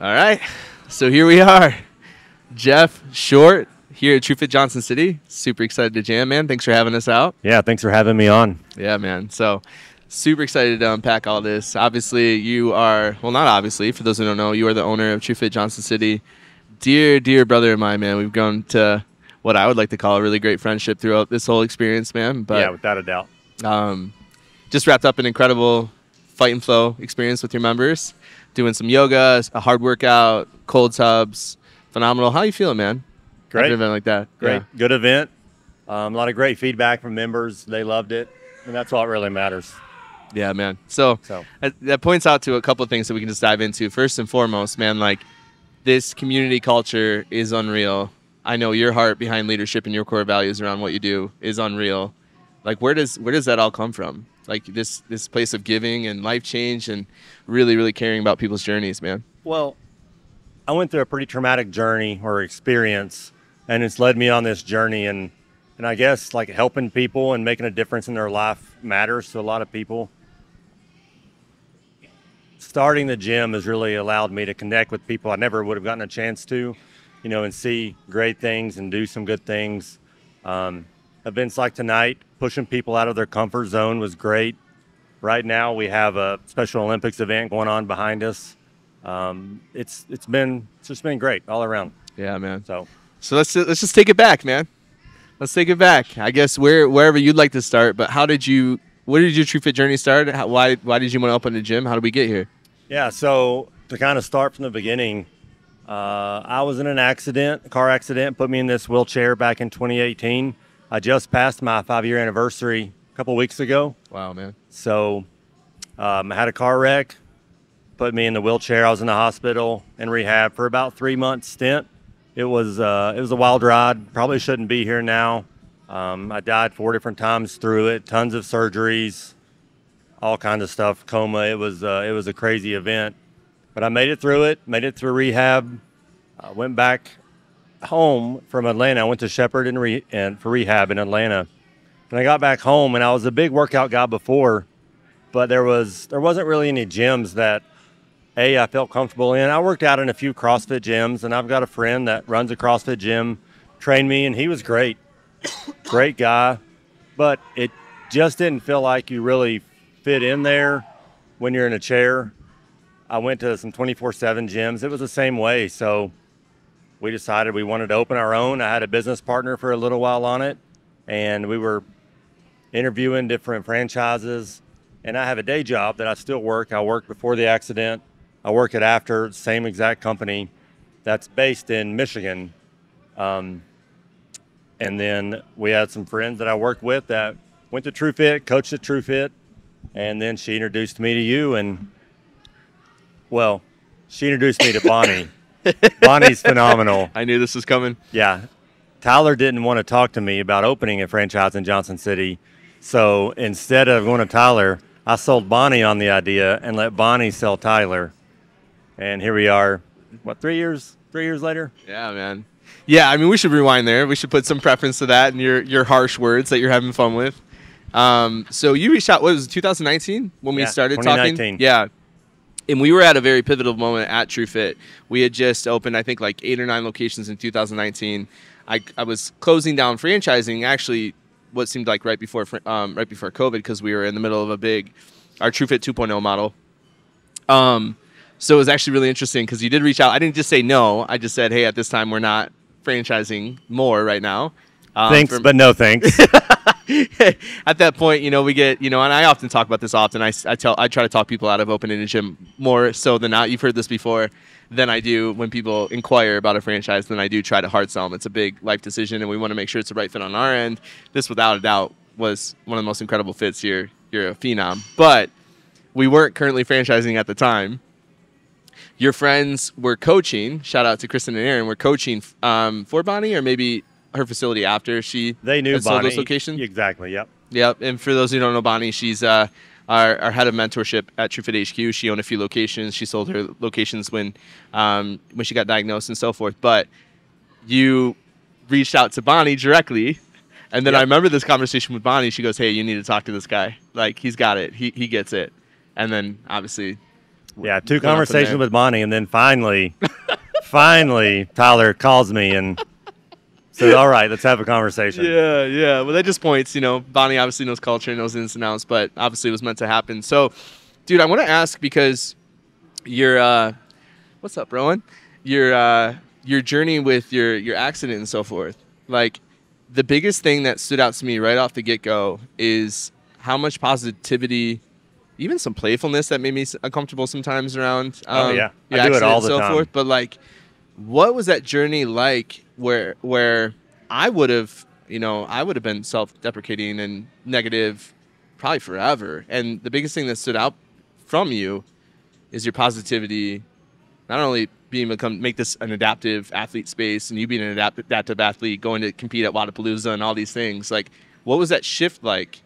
All right. So here we are. Jeff Short here at TRVFIT Johnson City. Super excited to jam, man. Thanks for having us out. Yeah, thanks for having me on. Yeah, man. So super excited to unpack all this. Obviously, you are, well, not obviously, for those who don't know, you are the owner of TRVFIT Johnson City. Dear, dear brother of mine, man. We've grown to what I would like to call a really great friendship throughout this whole experience, man. But yeah, without a doubt. um, just wrapped up an incredible fight and flow experience with your members, doing some yoga, a hard workout, cold tubs, phenomenal. How you feeling, man? Great. event like that. Great. Good event. Um, a lot of great feedback from members. They loved it. And that's all that really matters. Yeah, yeah man. So, So that, that points out to a couple of things that we can just dive into. First and foremost, man, like this community culture is unreal. I know your heart behind leadership and your core values around what you do is unreal. Like where does where does that all come from? Like this this place of giving and life change and really really caring about people's journeys, man. Well, I went through a pretty traumatic journey or experience, and it's led me on this journey. And, and I guess like helping people and making a difference in their life matters to a lot of people. Starting the gym has really allowed me to connect with people I never would have gotten a chance to, you know, and see great things and do some good things. Um, events like tonight, pushing people out of their comfort zone was great. Right now, we have a Special Olympics event going on behind us um, it's it's been it's just been great all around. Yeah, man. So So let's let's just take it back, man. Let's take it back. I guess where wherever you'd like to start, but how did you? Where did your TRVFIT journey start? How, why why did you want to open a gym? How did we get here? yeah, so to kind of start from the beginning, uh, I was in an accident, a car accident, put me in this wheelchair back in 2018. I just passed my five year anniversary a couple weeks ago. Wow, man. So um, I had a car wreck, put me in the wheelchair. I was in the hospital in rehab for about three months stint. It was uh, it was a wild ride. Probably shouldn't be here now. Um, I died four different times through it. Tons of surgeries, all kinds of stuff. Coma. It was uh, it was a crazy event, but I made it through it. Made it through rehab. I went back home from Atlanta. I went to Shepherd and, re- and for rehab in Atlanta. And I got back home, and I was a big workout guy before, but there was there wasn't really any gyms that a I felt comfortable in. I worked out in a few CrossFit gyms, and I've got a friend that runs a CrossFit gym, trained me, and he was great, great guy, but it just didn't feel like you really fit in there when you're in a chair. I went to some 24/7 gyms. It was the same way, so we decided we wanted to open our own. I had a business partner for a little while on it, and we were interviewing different franchises. And I have a day job that I still work. I worked before the accident. I work it after, same exact company that's based in Michigan. Um, and then we had some friends that I worked with that went to TRVFIT, coached at TRVFIT, and then she introduced me to you. And well, she introduced me to Bonnie. Bonnie's phenomenal. I knew this was coming. Yeah. Tyler didn't want to talk to me about opening a franchise in Johnson City. So instead of going to Tyler, I sold Bonnie on the idea and let Bonnie sell Tyler. And here we are, what, three years? Three years later? Yeah, man. Yeah, I mean, we should rewind there. We should put some preference to that and your your harsh words that you're having fun with. Um, so you reached out. What was it, 2019 when we Yeah, started talking? 2019. Yeah. And we were at a very pivotal moment at TRVFIT. We had just opened, I think, like eight or nine locations in 2019. I, I was closing down franchising actually what seemed like right before um, right before COVID because we were in the middle of a big our TRVFIT 2.0 model. Um, so it was actually really interesting because you did reach out. I didn't just say no. I just said, hey, at this time we're not franchising more right now. Um, thanks, but no thanks. at that point, you know, we get, you know, and I often talk about this often. I, I tell, I try to talk people out of opening a gym more so than not. You've heard this before than I do when people inquire about a franchise than I do try to hard sell them. It's a big life decision, and we want to make sure it's the right fit on our end. This, without a doubt, was one of the most incredible fits. You're, you're a phenom, but we weren't currently franchising at the time. Your friends were coaching. Shout out to Kristen and Aaron. Were coaching um, for Bonnie, or maybe her facility after she They knew sold those locations. Exactly, yep. Yep. And for those who don't know Bonnie, she's uh, our, our head of mentorship at TRVFIT HQ. She owned a few locations. She sold her locations when um, when she got diagnosed and so forth. But you reached out to Bonnie directly. And then I remember this conversation with Bonnie. She goes, "Hey, you need to talk to this guy. Like he's got it. He he gets it." And then obviously Yeah, two went on from conversations with Bonnie, and then finally, finally, Tyler calls me and says, "All right, let's have a conversation." Yeah, yeah. Well, that just points, you know, Bonnie obviously knows culture, knows ins and outs, but obviously it was meant to happen. So, dude, I want to ask because your, uh, what's up, Rowan? Your, uh, your journey with your your accident and so forth. Like, the biggest thing that stood out to me right off the get go is how much positivity, even some playfulness that made me uncomfortable sometimes around. Oh, um, yeah. your I do it all the so time. forth. But like, what was that journey like where where I would have, you know, I would have been self-deprecating and negative probably forever. And the biggest thing that stood out from you is your positivity, not only being become make this an adaptive athlete space and you being an adapt- adaptive athlete going to compete at Wodapalooza and all these things. Like what was that shift like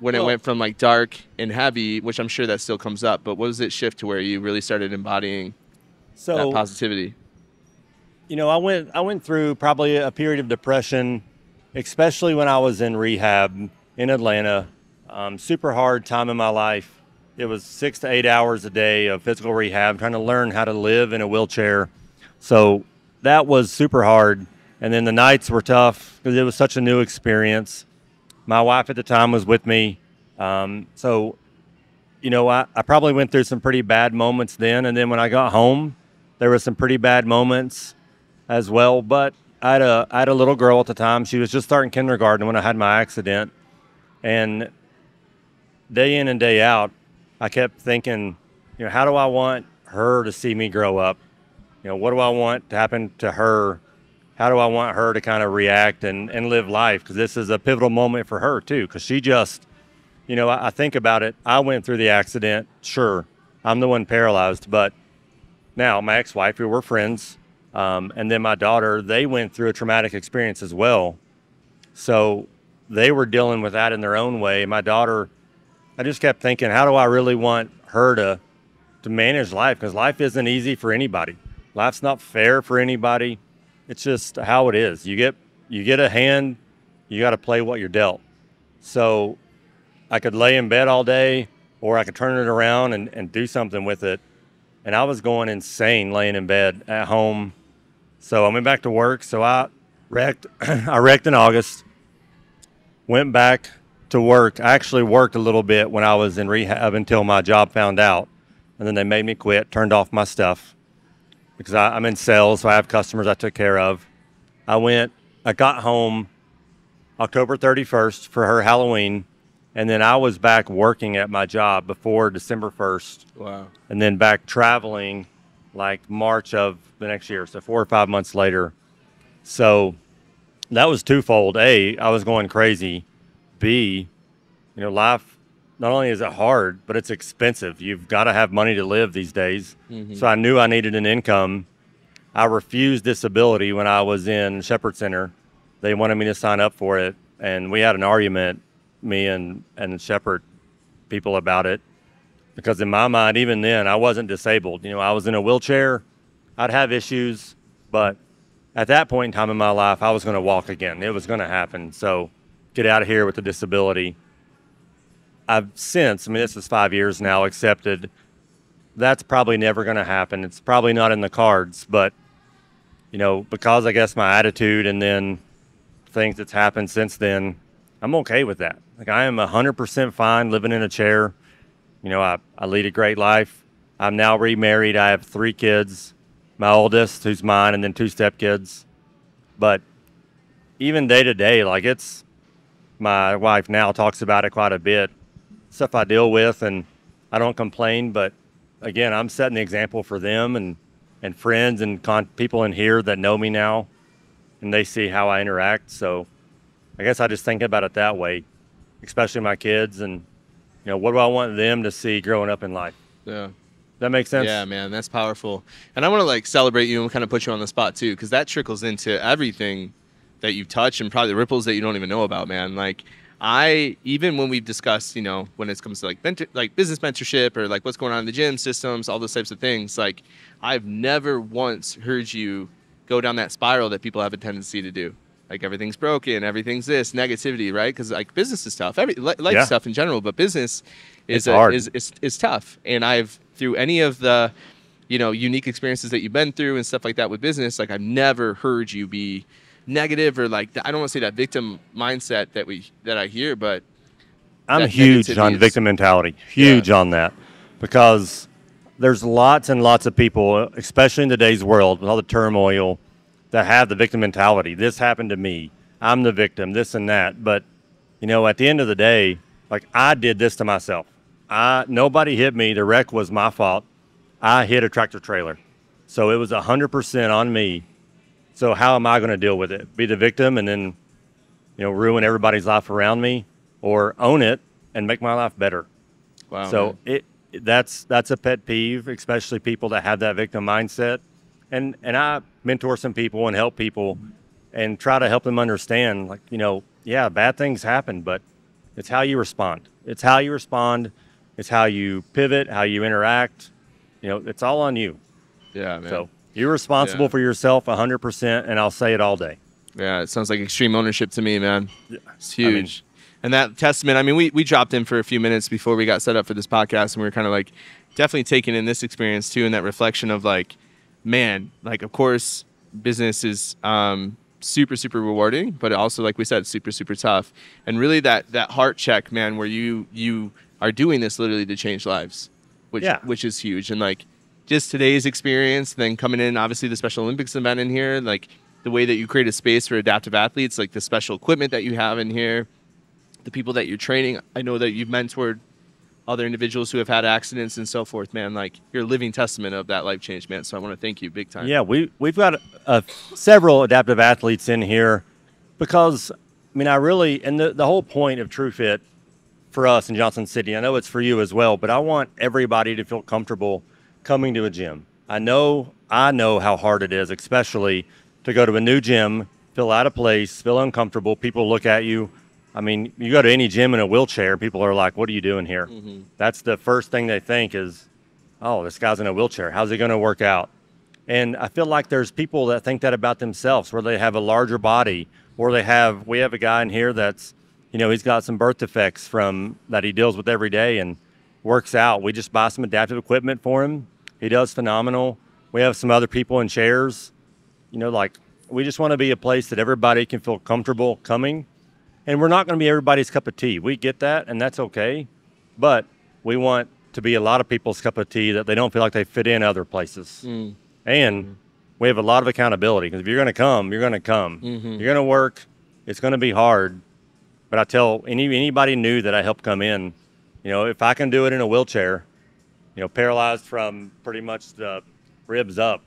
when it went from like dark and heavy, which I'm sure that still comes up, but what was it shift to where you really started embodying So that positivity? You know, I went I went through probably a period of depression, especially when I was in rehab in Atlanta. Um, super hard time in my life. It was six to eight hours a day of physical rehab, trying to learn how to live in a wheelchair. So that was super hard. And then the nights were tough because it was such a new experience. My wife at the time was with me. Um, so, you know, I, I probably went through some pretty bad moments then. And then when I got home, there were some pretty bad moments as well. But I had a I had a little girl at the time. She was just starting kindergarten when I had my accident, and day in and day out, I kept thinking, you know, how do I want her to see me grow up? You know, what do I want to happen to her? How do I want her to kind of react and, and live life? Because this is a pivotal moment for her too. Because she just, you know, I, I think about it. I went through the accident. Sure, I'm the one paralyzed, but now my ex-wife we were friends um, and then my daughter they went through a traumatic experience as well. So they were dealing with that in their own way. My daughter i just kept thinking how do i really want her to to manage life? Because life isn't easy for anybody. Life's not fair for anybody. It's just how it is. You get you get a hand you got to play what you're dealt. So i could lay in bed all day or i could turn it around and, and do something with it. And I was going insane laying in bed at home. So I went back to work. So I wrecked. I wrecked in August. Went back to work. I actually worked a little bit when I was in rehab until my job found out, and then they made me quit. Turned off my stuff because I, I'm in sales, so I have customers I took care of. I went. I got home October 31st for her Halloween, and then I was back working at my job before December 1st Wow. and then back traveling like March of the next year, so four or five months later. So that was twofold. A, I was going crazy. B, you know, life not only is it hard, but it's expensive. You've got to have money to live these days. Mm-hmm. So I knew I needed an income. I refused disability when I was in Shepherd Center. They wanted me to sign up for it, and we had an argument, me and and Shepherd people about it because in my mind, even then, I wasn't disabled. You know, I was in a wheelchair. I'd have issues, but at that point in time in my life, I was going to walk again. It was going to happen. So, get out of here with the disability. I've since, I mean, this is five years now, accepted that's probably never going to happen. It's probably not in the cards, but you know, because I guess my attitude and then things that's happened since then, I'm okay with that. Like I am 100% fine living in a chair. You know, I, I lead a great life. I'm now remarried. I have three kids. My oldest, who's mine, and then two stepkids. But even day to day, like it's my wife now talks about it quite a bit. Stuff I deal with, and I don't complain. But again, I'm setting the example for them and and friends and con- people in here that know me now, and they see how I interact. So I guess I just think about it that way, especially my kids and you know what do I want them to see growing up in life. Yeah. That makes sense. Yeah, man, that's powerful. And I want to like celebrate you and kind of put you on the spot too, because that trickles into everything that you touch and probably the ripples that you don't even know about, man. Like I, even when we've discussed, you know, when it comes to like mentor, like business mentorship or like what's going on in the gym systems, all those types of things, like I've never once heard you go down that spiral that people have a tendency to do. Like everything's broken, everything's this negativity, right? Because like business is tough. Every li- life's Yeah. tough in general, but business is a, hard. is is is tough. And I've through any of the, you know, unique experiences that you've been through and stuff like that with business, like I've never heard you be negative or like I don't want to say that victim mindset that we that I hear, but I'm huge on is- victim mentality. Huge on that because there's lots and lots of people, especially in today's world with all the turmoil, that have the victim mentality. This happened to me. I'm the victim. This and that. But you know, at the end of the day, like I did this to myself. I nobody hit me. The wreck was my fault. I hit a tractor trailer, so it was hundred percent on me. So how am I going to deal with it? Be the victim and then you know, ruin everybody's life around me, or own it and make my life better. wow. so man. it that's that's a pet peeve, especially people that have that victim mindset. And and I mentor some people and help people, and try to help them understand, like you know, yeah, bad things happen, but it's how you respond. It's how you respond. It's how you pivot, how you interact. You know, it's all on you. yeah, man. So you're responsible Yeah. for yourself 100%, and I'll say it all day. Yeah, it sounds like extreme ownership to me, man. yeah. It's I mean- huge. and that testament, I mean, we, we dropped in for a few minutes before we got set up for this podcast, and we were kind of like definitely taking in this experience too, and that reflection of like, man, like, of course, business is um, super, super rewarding, but also, like we said, super, super tough. And really that, that heart check, man, where you, you are doing this literally to change lives, which, Yeah. which is huge. And like, just today's experience, then coming in, obviously the Special Olympics event in here, like the way that you create a space for adaptive athletes, like the special equipment that you have in here, the people that you're training. I know that you've mentored other individuals who have had accidents and so forth, man. Like you're a living testament of that life change, man. So I want to thank you big time. Yeah, we we've got uh, several adaptive athletes in here because I mean I really and the the whole point of TRVFIT for us in Johnson City, I know it's for you as well, but I want everybody to feel comfortable coming to a gym. I know I know how hard it is, especially to go to a new gym, feel out of place, feel uncomfortable. People look at you. I mean, you go to any gym in a wheelchair, people are like, "What are you doing here?" Mm-hmm. That's the first thing they think is, "Oh, this guy's in a wheelchair. How's he going to work out?" And I feel like there's people that think that about themselves, where they have a larger body, or they have. We have a guy in here that's, you know, he's got some birth defects from that he deals with every day and works out. We just buy some adaptive equipment for him. He does phenomenal. We have some other people in chairs. You know, like we just want to be a place that everybody can feel comfortable coming. And we're not going to be everybody's cup of tea. We get that, and that's okay. But we want to be a lot of people's cup of tea that they don't feel like they fit in other places. Mm. And mm-hmm. we have a lot of accountability because if you're going to come, you're going to come. Mm-hmm. You're going to work. It's going to be hard. But I tell any anybody new that I help come in, you know, if I can do it in a wheelchair, you know, paralyzed from pretty much the ribs up,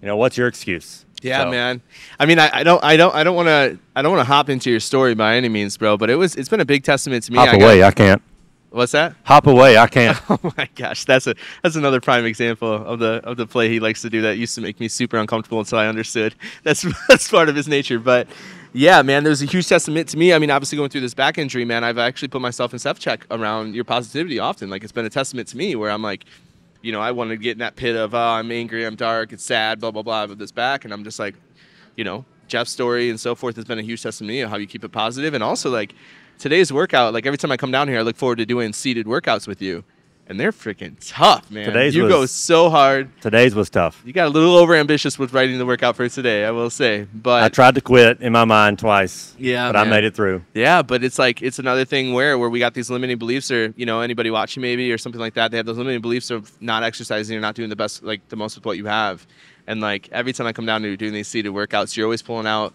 you know, what's your excuse? Yeah, So, man. I mean, I, I don't, I don't, I don't want to, I don't want to hop into your story by any means, bro. But it was, it's been a big testament to me. Hop I got- away. I can't. what's that? Hop away. I can't. Oh my gosh, that's a that's another prime example of the of the play he likes to do that used to make me super uncomfortable until I understood. That's that's part of his nature. But yeah, man, there's a huge testament to me. I mean, obviously going through this back injury, man, I've actually put myself in self check around your positivity often. Like it's been a testament to me where I'm like, you know, I want to get in that pit of oh, I'm angry, I'm dark, it's sad, blah blah blah with this back, and I'm just like, you know, Jeff's story and so forth has been a huge testimony of how you keep it positive, and also like today's workout. Like every time I come down here, I look forward to doing seated workouts with you, and they're freaking tough, man. Today's you go so hard. Today's was tough. You got a little over ambitious with writing the workout for today, I will say, but I tried to quit in my mind twice. Yeah, but I made it through. Yeah, but it's like it's another thing where where we got these limiting beliefs, or you know anybody watching maybe or something like that. They have those limiting beliefs of not exercising or not doing the best, like the most with what you have. And like every time I come down to doing these seated workouts, you're always pulling out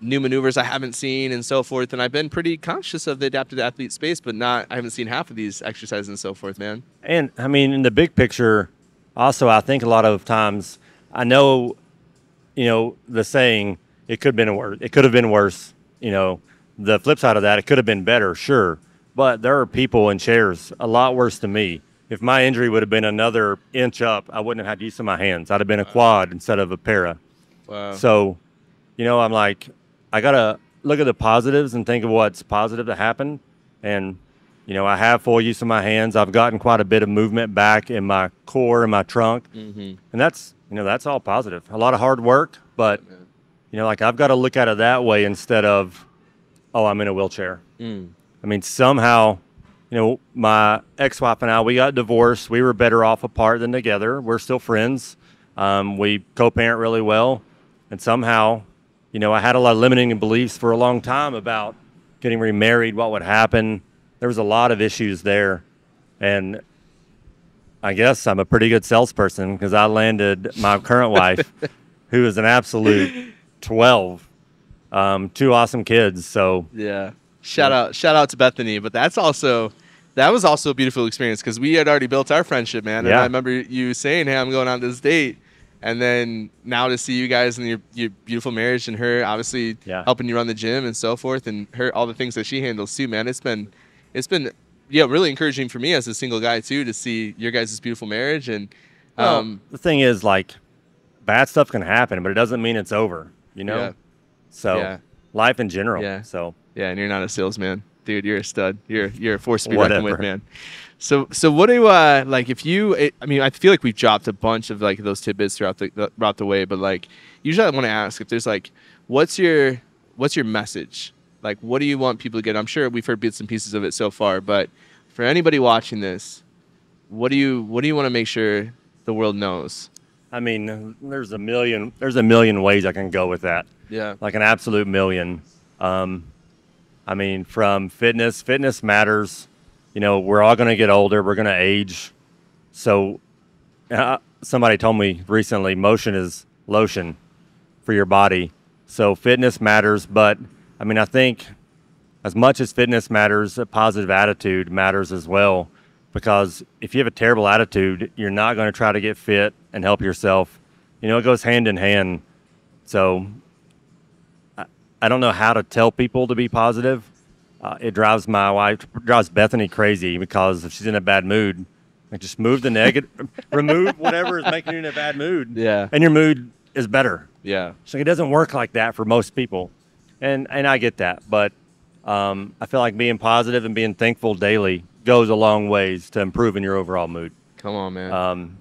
new maneuvers I haven't seen and so forth. And I've been pretty conscious of the adaptive athlete space, but not I haven't seen half of these exercises and so forth, man. And I mean, in the big picture, also, I think a lot of times, I know, you know, the saying, it could have been worse. It could have been worse. You know, the flip side of that, it could have been better, sure. But there are people in chairs a lot worse than me. If my injury would have been another inch up, I wouldn't have had use of my hands. I'd have been a quad instead of a para. Wow. So, you know, I'm like, I gotta look at the positives and think of what's positive that happened. And, you know, I have full use of my hands. I've gotten quite a bit of movement back in my core and my trunk, mm-hmm. and that's you know that's all positive. A lot of hard work, but you know, like I've got to look at it that way instead of, oh, I'm in a wheelchair. Mm. I mean, somehow you know, my ex-wife and I, we got divorced. We were better off apart than together. We're still friends. Um, we co-parent really well, and somehow, you know, I had a lot of limiting beliefs for a long time about getting remarried, what would happen. There was a lot of issues there, and I guess I'm a pretty good salesperson because I landed my current wife, who is an absolute 12, um, two awesome kids. So Yeah. Shout out shout out to Bethany, but that's also that was also a beautiful experience because we had already built our friendship, man. And Yeah. I remember you saying, "Hey, I'm going on this date," and then now to see you guys and your your beautiful marriage and her obviously Yeah. helping you run the gym and so forth, and her all the things that she handles too, man. It's been it's been yeah really encouraging for me as a single guy too to see your guys' beautiful marriage and Well, um the thing is, like, bad stuff can happen, but it doesn't mean it's over. You know. Yeah. So Yeah. life in general. Yeah. So Yeah, and you're not a salesman, dude. You're a stud. You're you're a force to be reckoned with, man. So so what do uh like if you? It, I mean, I feel like we've dropped a bunch of like those tidbits throughout the throughout the way, but like usually I want to ask if there's like what's your what's your message? Like, what do you want people to get? I'm sure we've heard bits and pieces of it so far, but for anybody watching this, what do you what do you want to make sure the world knows? I mean, there's a million. There's a million ways I can go with that. Yeah. like an absolute million. Um, I mean, from fitness, fitness matters. You know, we're all going to get older. We're going to age. So, uh, somebody told me recently, motion is lotion for your body. So, fitness matters. But I mean, I think as much as fitness matters, a positive attitude matters as well. Because if you have a terrible attitude, you're not going to try to get fit and help yourself. You know, it goes hand in hand. So I don't know how to tell people to be positive. Uh, it drives my wife, drives Bethany crazy because if she's in a bad mood, like just move the negative, remove whatever is making you in a bad mood, Yeah. and your mood is better. Yeah. So it doesn't work like that for most people, and and I get that, but um, I feel like being positive and being thankful daily goes a long ways to improving your overall mood. Come on, man. Um,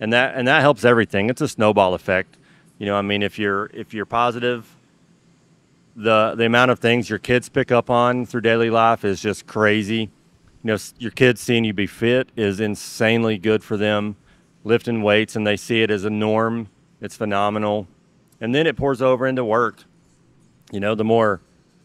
and that and that helps everything. It's a snowball effect. You know, I mean, if you're if you're positive, the the amount of things your kids pick up on through daily life is just crazy. You know, your kids seeing you be fit is insanely good for them. Lifting weights and they see it as a norm. It's phenomenal. And then it pours over into work. You know, the more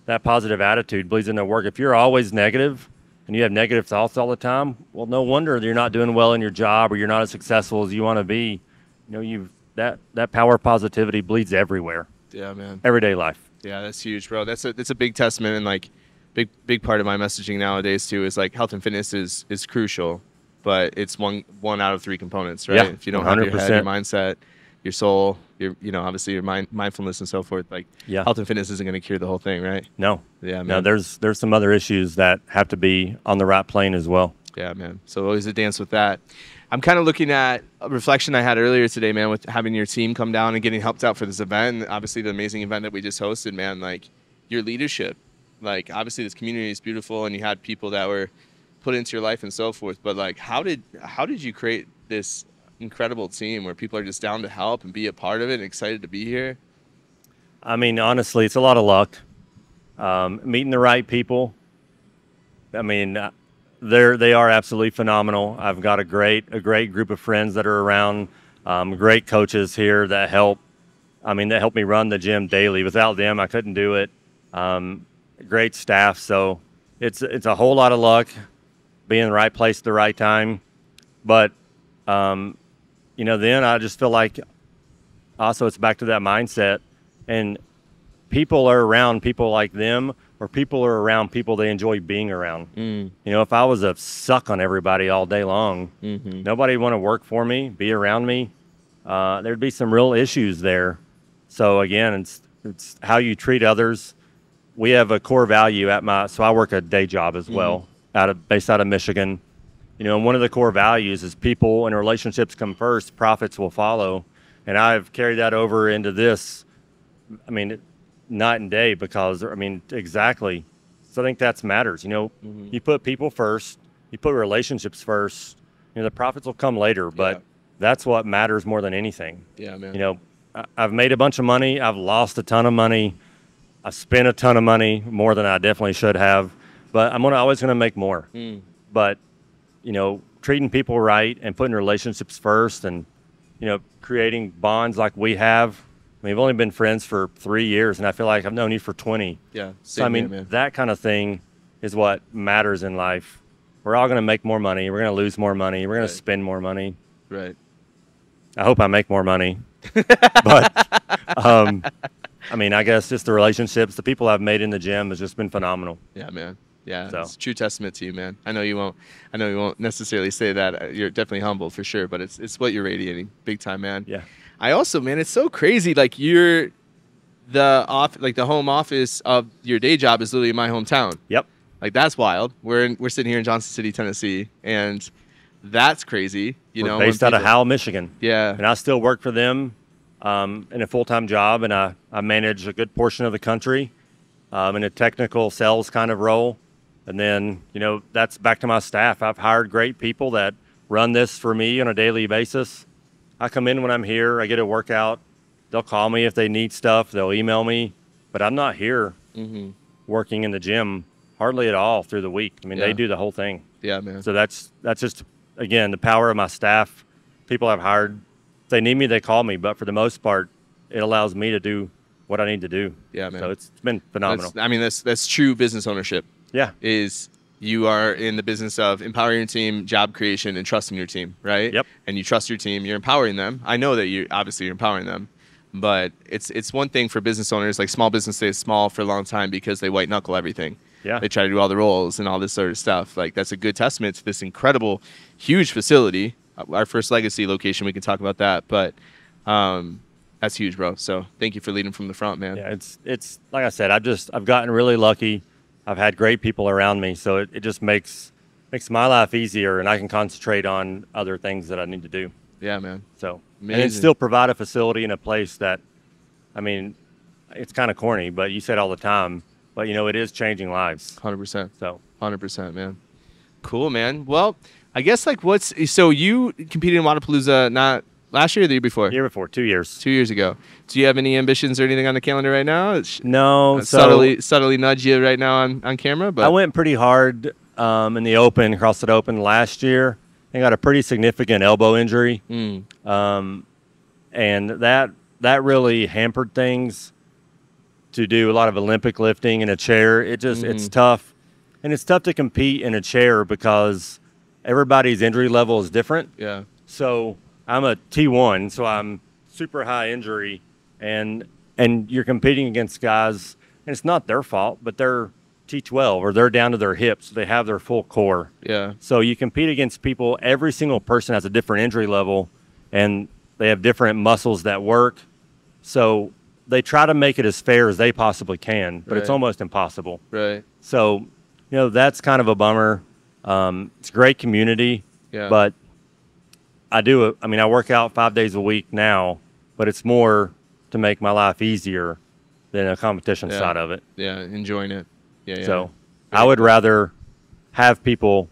that positive attitude bleeds into work. If you're always negative and you have negative thoughts all the time, well, no wonder you're not doing well in your job or you're not as successful as you want to be. You know, you've that that power of positivity bleeds everywhere, yeah, man. everyday life. Yeah, that's huge, bro. That's a that's a big testament and like big big part of my messaging nowadays too is like health and fitness is is crucial, but it's one one out of three components, right? Yeah, if you don't have your head, your mindset, your soul, your you know obviously your mind mindfulness and so forth, like Yeah. health and fitness isn't going to cure the whole thing, right? No, Yeah, no, there's there's some other issues that have to be on the right plane as well. Yeah, man. So always a dance with that. I'm kind of looking at a reflection I had earlier today, man, with having your team come down and getting helped out for this event. And obviously, the amazing event that we just hosted, man. Like your leadership, like obviously this community is beautiful, and you had people that were put into your life and so forth. But like, how did how did you create this incredible team where people are just down to help and be a part of it and excited to be here? I mean, honestly, it's a lot of luck. Um, meeting the right people. I mean, they're they are absolutely phenomenal. I've got a great a great group of friends that are around. Um, great coaches here that help. I mean, that help me run the gym daily. Without them, I couldn't do it. Um, great staff. So it's it's a whole lot of luck, being in the right place at the right time. But um, you know, then I just feel like also it's back to that mindset and people are around people like them or people are around people they enjoy being around. Mm. you know if i was a suck on everybody all day long Mm-hmm. nobody would want to work for me be around me uh, there'd be some real issues there. So again it's it's how you treat others. We have a core value at my so i work a day job as well out of based out of michigan. You know and one of the core values is people and relationships come first profits will follow. And i've carried that over into this i mean night and day because i mean exactly so i think that's matters you know you put people first you put relationships first you know the profits will come later but Yeah. that's what matters more than anything Yeah, man. you know I- i've made a bunch of money i've lost a ton of money i spent a ton of money more than i definitely should have but I'm gonna always gonna make more. Mm. But you know, treating people right and putting relationships first, and you know, creating bonds like we have. I mean, we've only been friends for three years, and I feel like I've known you for 20. Yeah. So I mean, man. that kind of thing is what matters in life. We're all going to make more money. We're going to lose more money. We're going Right. to spend more money. right. I hope I make more money. but um, I mean, I guess just the relationships, the people I've made in the gym has just been phenomenal. Yeah, man. Yeah, So. it's a true testament to you, man. I know you won't. I know you won't necessarily say that. You're definitely humble for sure, but it's it's what you're radiating, big time, man. Yeah. I also, man, it's so crazy. Like you're the off, like the home office of your day job is literally in my hometown. Yep. Like that's wild. We're in, we're sitting here in Johnson City, Tennessee, and that's crazy. You We're know, based out of Howell, Michigan. Yeah. and I still work for them um, in a full time job, and I, I manage a good portion of the country um, in a technical sales kind of role. And then, you know, that's back to my staff. I've hired great people that run this for me on a daily basis. I come in when I'm here, I get a workout. They'll call me if they need stuff, they'll email me, but I'm not here hmm working in the gym hardly at all through the week. I mean, Yeah. they do the whole thing. Yeah, man. So that's that's just again the power of my staff, people I've hired. If they need me, they call me. But for the most part, it allows me to do what I need to do. Yeah, man. So it's been phenomenal. That's, I mean, that's that's true business ownership. yeah, is you are in the business of empowering your team, job creation, and trusting your team, right? Yep. And you trust your team, you're empowering them. I know that you obviously you're empowering them, but it's it's one thing for business owners, like small business stays small for a long time because they white knuckle everything. Yeah. They try to do all the roles and all this sort of stuff. Like that's a good testament to this incredible, huge facility. Uh, Our first legacy location, we can talk about that, but um, that's huge, bro. So thank you for leading from the front, man. yeah. It's it's like I said, I've just I've gotten really lucky. I've had great people around me, so it, it just makes makes my life easier, and I can concentrate on other things that I need to do. Yeah, man. So and Amazing. then still provide a facility in a place that, I mean, it's kind of corny, but you said all the time. But you know, it is changing lives. Hundred percent. So Hundred percent, man. Cool, man. Well, I guess like what's so you competed in Wodapalooza not last year or the year before? year before, two years. Two years ago. Do you have any ambitions or anything on the calendar right now? No, so subtly subtly nudge you right now on, on camera, but I went pretty hard um, in the Open, CrossFit Open last year. I got a pretty significant elbow injury, Mm, um, and that that really hampered things. To do a lot of Olympic lifting in a chair, it just it's Mhm. tough, and it's tough to compete in a chair because everybody's injury level is different. yeah. So I'm a T1, so I'm super high injury, and and you're competing against guys, and it's not their fault, but they're T12 or they're down to their hips, So they have their full core. Yeah. So you compete against people. Every single person has a different injury level, and they have different muscles that work. So they try to make it as fair as they possibly can, but it's almost impossible. Right. So, you know, that's kind of a bummer. Um, it's a great community, Yeah. but I do. it- I mean, I work out five days a week now, but it's more to make my life easier than a competition Yeah. side of it. Yeah. Enjoying it. Yeah. yeah. So, I would rather have people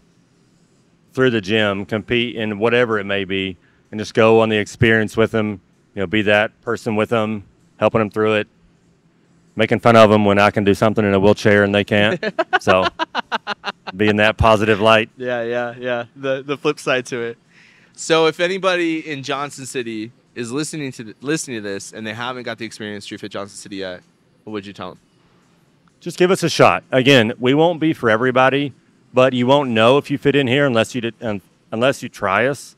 through the gym compete in whatever it may be, and just go on the experience with them. You know, be that person with them, helping them through it, making fun of them when I can do something in a wheelchair and they can't. so, being that positive light. Yeah, yeah, yeah. The the flip side to it. So if anybody in Johnson City is listening to th- listening to this and they haven't got the experience TRVFIT Johnson City yet, what would you tell them? just give us a shot. Again, we won't be for everybody, but you won't know if you fit in here unless you did, un, unless you try us.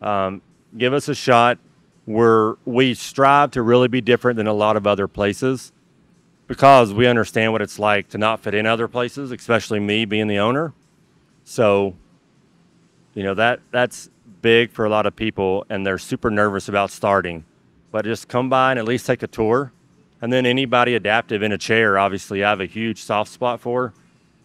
Um, give us a shot. We're we strive to really be different than a lot of other places because we understand what it's like to not fit in other places, especially me being the owner. So, you know that that's big for a lot of people, and they're super nervous about starting. But just come by and at least take a tour. And then anybody adaptive in a chair, obviously, I have a huge soft spot for.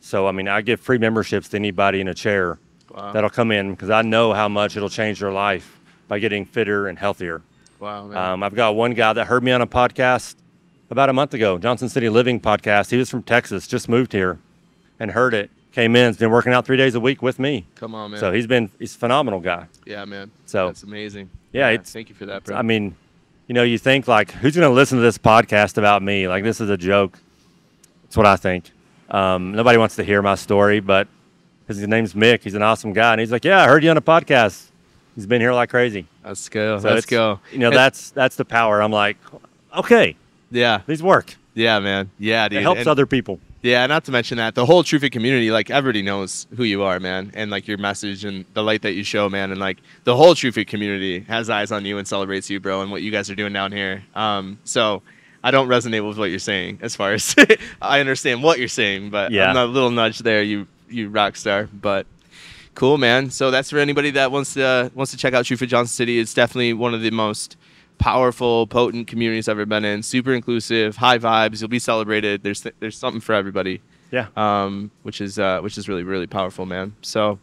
So, I mean, I give free memberships to anybody in a chair Wow. that'll come in because I know how much it'll change their life by getting fitter and healthier. Wow, man. Um, I've got one guy that heard me on a podcast about a month ago, Johnson City Living podcast. He was from Texas, just moved here and heard it, came in, has been working out three days a week with me. Come on, man. So he's been, he's a phenomenal guy. yeah, man. So- that's amazing. Yeah, it's- thank you for that, bro. I mean, you know, you think like, who's going to listen to this podcast about me? Like, this is a joke. That's what I think. Um, nobody wants to hear my story, but his name's Mick. He's an awesome guy, and he's like, "Yeah, I heard you on a podcast." He's been here like crazy. Let's go. So Let's go. You know, that's that's the power. I'm like, okay, yeah, these work. yeah, man. Yeah, dude. It helps And- other people. Yeah, not to mention that the whole TRVFIT community, like everybody knows who you are, man, and like your message and the light that you show, man, and like the whole TRVFIT community has eyes on you and celebrates you, bro, and what you guys are doing down here. Um, so I don't resonate with what you're saying as far as I understand what you're saying, but Yeah. I'm a little nudge there, you you rock star, but. Cool, man. So that's for anybody that wants to uh, wants to check out TRVFIT Johnson City. It's definitely one of the most powerful, potent communities I've ever been in. Super inclusive, high vibes. You'll be celebrated. There's there's something for everybody Yeah. um, which is uh, which is really really powerful, man. So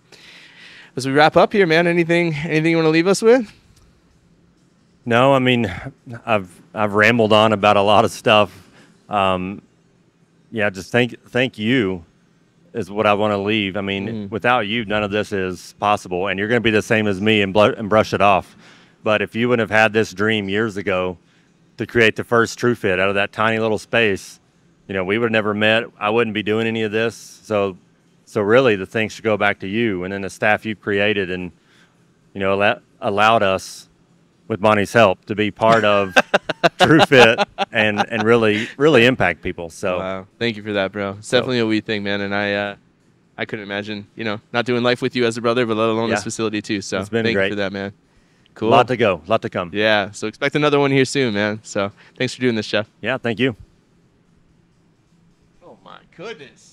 as we wrap up here, man, anything anything you want to leave us with? No, I mean, I've I've rambled on about a lot of stuff. Um, yeah, just thank thank you is what I want to leave. I mean, Mm. without you, none of this is possible, and you're going to be the same as me and, bl- and brush it off. But if you wouldn't have had this dream years ago to create the first TRVFIT out of that tiny little space, you know, we would have never met. I wouldn't be doing any of this. So, so really, the things should go back to you and then the staff you've created and you know allow, allowed us with Bonnie's help to be part of TRVFIT and and really really impact people. So Wow, thank you for that, bro. It's definitely a we thing, man, and I uh, I couldn't imagine you know not doing life with you as a brother, but let alone this facility too. So It's been thank great. you for that, man. A Cool. lot to go, a lot to come. yeah. So expect another one here soon, man. So thanks for doing this, Chef. yeah thank you. Oh my goodness.